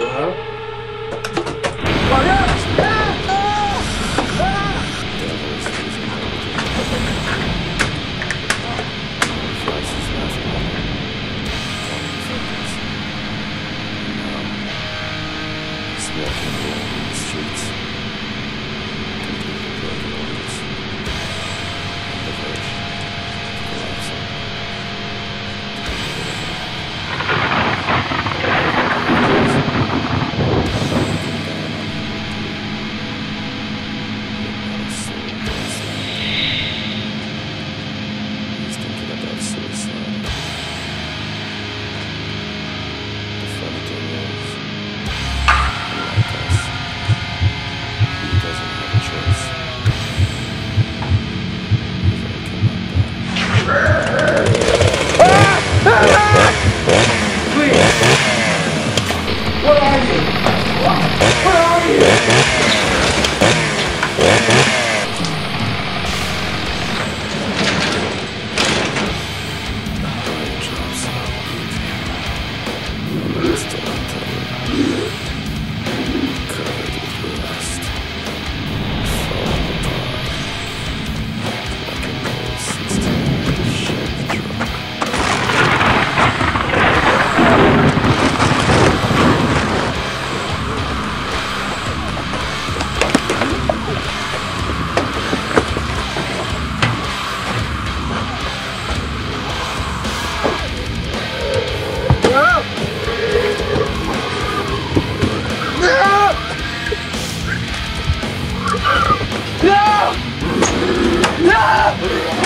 Uh-huh. Smoking No!